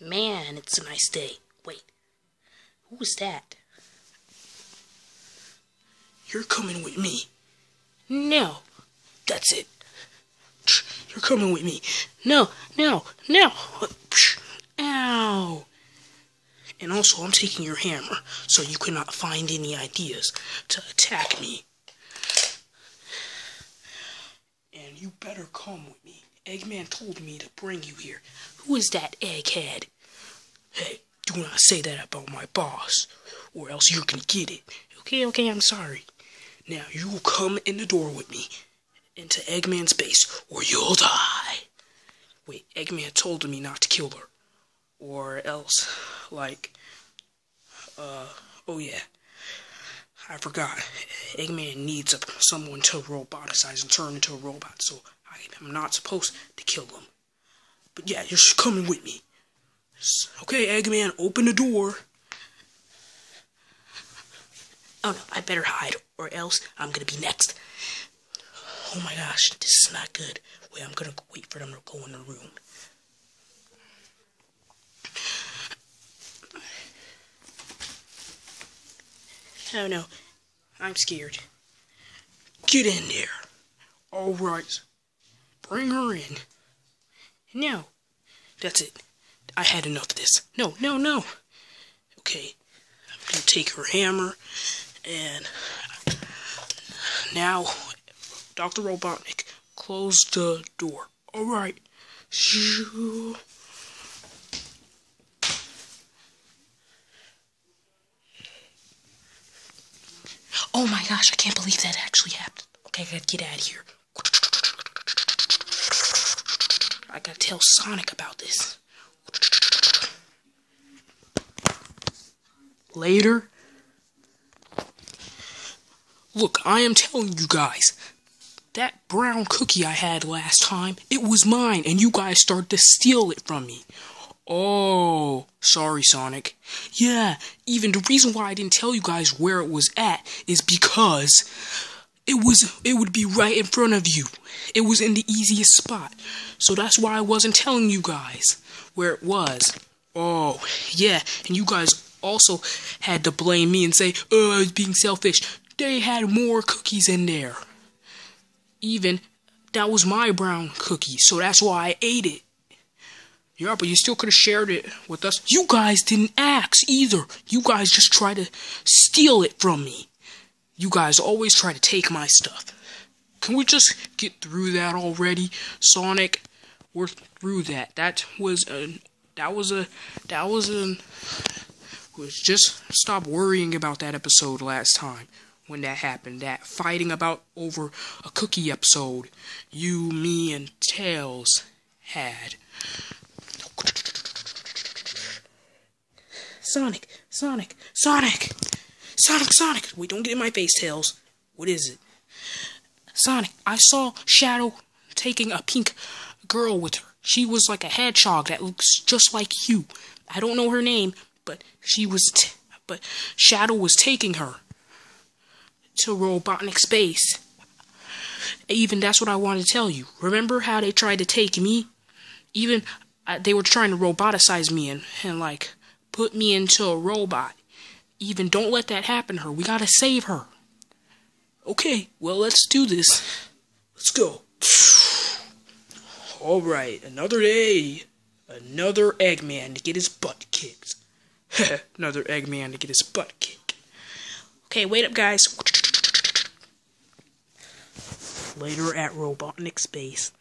Man, it's a nice day. Wait, who was that? You're coming with me. No, That's it. You're coming with me. no, no, no. Ow. And also, I'm taking your hammer, so you cannot find any ideas to attack me. And you better come with me. Eggman told me to bring you here. Who is that egghead? Hey, do not say that about my boss, or else you're gonna get it. Okay, okay, I'm sorry. Now, you will come in the door with me into Eggman's base, or you'll die. Wait, Eggman told me not to kill her. Or else, like, uh, oh yeah. I forgot. Eggman needs a, someone to roboticize and turn into a robot, so I am not supposed to kill him. But yeah, you're coming with me. Okay, Eggman, open the door. Oh no, I better hide, or else I'm gonna be next. Oh my gosh, this is not good. Wait, I'm gonna wait for them to go in the room. Oh no, I'm scared. Get in there. All right. Bring her in. No, That's it. I had enough of this. no, no, no. Okay. I'm gonna take her hammer and now Dr. Robotnik, close the door. Alright. Oh my gosh, I can't believe that actually happened. Okay, I gotta get out of here. Gotta tell Sonic about this. Later. Look, I am telling you guys. That brown cookie I had last time, it was mine, and you guys started to steal it from me. Oh, sorry, Sonic. Yeah, even the reason why I didn't tell you guys where it was at is because it was it would be right in front of you. It was in the easiest spot. So that's why I wasn't telling you guys where it was. Oh, yeah, and you guys also had to blame me and say, "Oh, I was being selfish." They had more cookies in there. Even that was my brown cookie, so that's why I ate it. Yeah, but you still could have shared it with us. You guys didn't ask either. You guys just tried to steal it from me. You guys always try to take my stuff. Can we just get through that already, Sonic? We're through that. That was a. That was a. That was a. Was just stop worrying about that episode last time when that happened. That fighting about over a cookie episode you, me, and Tails had. Sonic, Sonic, Sonic! Sonic, Sonic! Wait, don't get in my face, Tails. What is it? Sonic, I saw Shadow taking a pink girl with her. She was like a hedgehog that looks just like you. I don't know her name, but she was. But Shadow was taking her to Robotnik space. Even that's what I wanted to tell you. Remember how they tried to take me? Even uh, they were trying to roboticize me and, and like put me into a robot. Even don't let that happen to her. We gotta save her. Okay, well, let's do this. Let's go. Alright, another day. Another Eggman to get his butt kicked. Heh, another Eggman to get his butt kicked. Okay, wait up, guys. Later at Robotnik Space.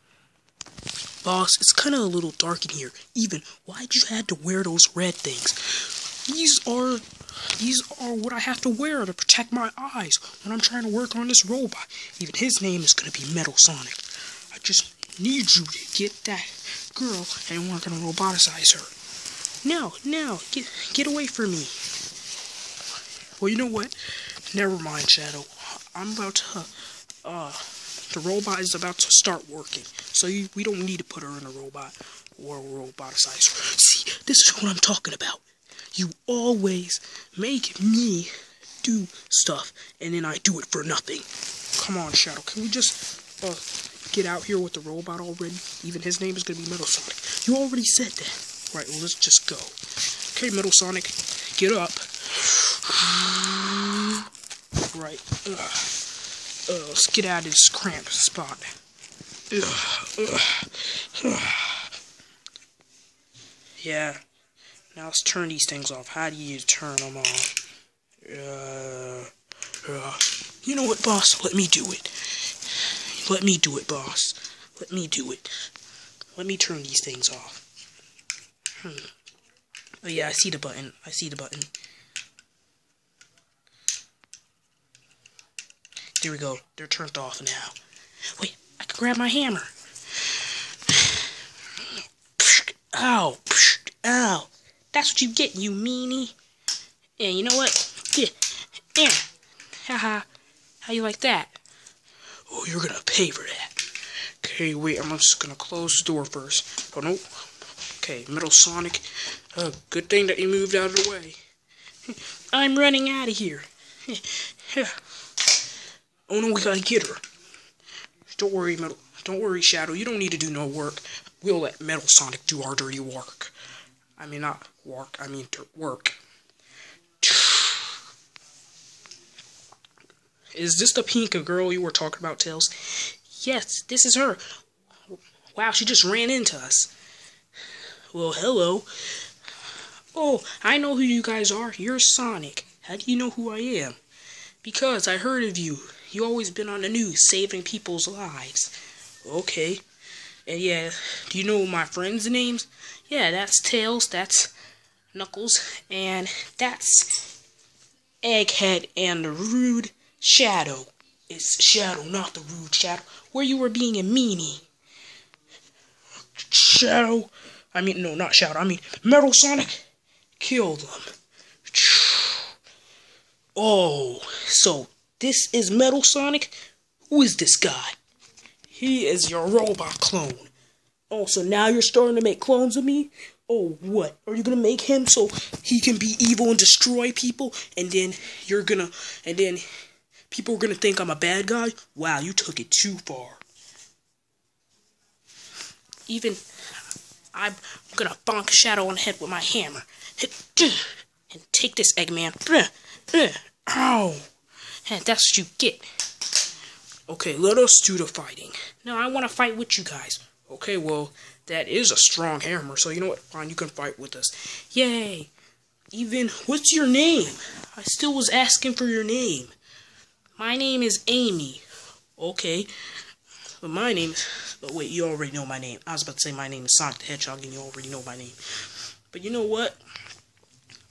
Boss, it's kind of a little dark in here. Even, why'd you have to wear those red things? These are, these are what I have to wear to protect my eyes when I'm trying to work on this robot. Even his name is gonna be Metal Sonic. I just need you to get that girl, and we're gonna roboticize her. No, no, get get away from me. Well, you know what? Never mind, Shadow. I'm about to, uh, the robot is about to start working, so you, we don't need to put her in a robot or roboticize her. See, this is what I'm talking about. You always make me do stuff, and then I do it for nothing. Come on, Shadow. Can we just uh, get out here with the robot already? Even his name is gonna be Metal Sonic. You already said that. Right, well, let's just go. Okay, Metal Sonic, get up. Right. Ugh. Uh, let's get out of this cramped spot. Ugh. Ugh. Yeah. Now let's turn these things off. How do you turn them off? Uh, uh, you know what, boss? Let me do it. Let me do it, boss. Let me do it. Let me turn these things off. Hmm. Oh yeah, I see the button. I see the button. There we go. They're turned off now. Wait, I can grab my hammer. Ow. Ow. That's what you get, you meanie. Yeah, you know what? Yeah. Yeah. Haha. How you like that? Oh, you're gonna pay for that. Okay, wait, I'm just gonna close the door first. Oh, no. Okay, Metal Sonic. Good thing that you moved out of the way. I'm running out of here. oh no, we gotta get her. Don't worry, Metal. Don't worry, Shadow. You don't need to do no work. We'll let Metal Sonic do our dirty work. I mean, not work. I mean, work. Is this the pink girl you were talking about, Tails? Yes, this is her. Wow, she just ran into us. Well, hello. Oh, I know who you guys are. You're Sonic. How do you know who I am? Because I heard of you. You always been on the news saving people's lives. Okay. And yeah, do you know my friends' names? Yeah, that's Tails, that's Knuckles, and that's Egghead and the Rude Shadow. It's Shadow, not the Rude Shadow. Where you were being a meanie. Shadow. I mean, no, not Shadow. I mean, Metal Sonic kill them. Oh, so this is Metal Sonic? Who is this guy? He is your robot clone. Oh, so now you're starting to make clones of me? Oh, what? Are you gonna make him so he can be evil and destroy people? And then you're gonna, and then people are gonna think I'm a bad guy? Wow, you took it too far. Even, I'm gonna bonk Shadow on the head with my hammer. And take this, Eggman. Ow! And that's what you get. Okay, let us do the fighting. No, I want to fight with you guys. Okay, well, that is a strong hammer, so you know what? Fine, you can fight with us. Yay! Even, what's your name? I still was asking for your name. My name is Amy. Okay. But my name but wait, you already know my name. I was about to say my name is Sonic the Hedgehog, and you already know my name. But you know what?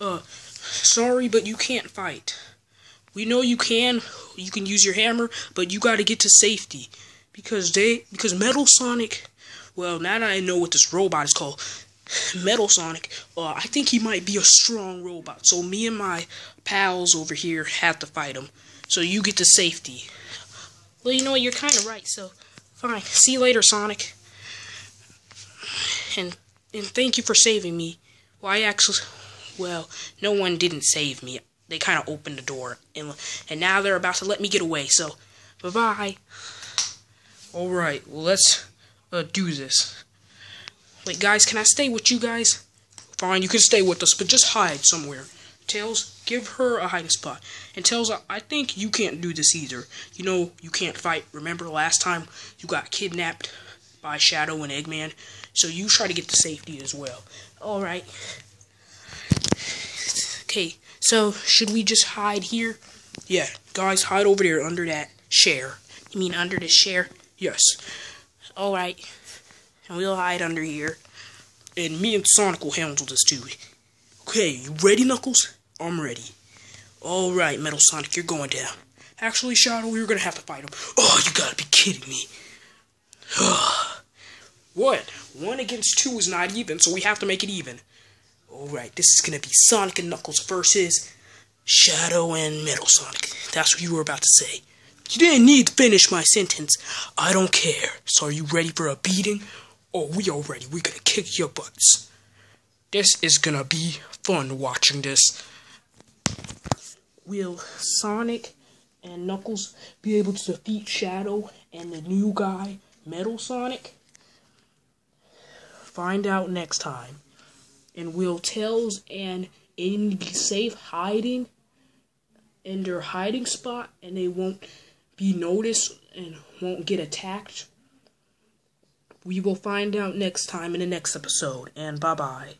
Uh, sorry, but you can't fight. We know you can. You can use your hammer, but you got to get to safety because they because Metal Sonic. Well, now that I know what this robot is called, Metal Sonic. Uh, I think he might be a strong robot. So me and my pals over here have to fight him. So you get to safety. Well, you know what? You're kind of right. So fine. See you later, Sonic. And and thank you for saving me. Well, I actually, well, no one didn't save me they kind of opened the door, and and now they're about to let me get away. So, bye bye. All right, well let's uh, do this. Wait, guys, can I stay with you guys? Fine, you can stay with us, but just hide somewhere. Tails, give her a hiding spot. And Tails, I think you can't do this either. You know, you can't fight. Remember last time you got kidnapped by Shadow and Eggman? So you try to get to safety as well. Alright. Okay, so, should we just hide here? Yeah, guys, hide over there under that chair. You mean under the chair? Yes. Alright. And we'll hide under here. And me and Sonic will handle this too. Okay, you ready, Knuckles? I'm ready. Alright, Metal Sonic, you're going down. Actually, Shadow, are gonna have to fight him. Oh, you gotta be kidding me. what? One against two is not even, so we have to make it even. Alright, this is gonna be Sonic and Knuckles versus Shadow and Metal Sonic. That's what you were about to say. You didn't need to finish my sentence. I don't care. So are you ready for a beating? Oh, we are ready. We're gonna kick your butts. This is gonna be fun watching this. Will Sonic and Knuckles be able to defeat Shadow and the new guy, Metal Sonic? Find out next time. And will Tails and Aiden be safe hiding in their hiding spot and they won't be noticed and won't get attacked? We will find out next time in the next episode, and bye bye.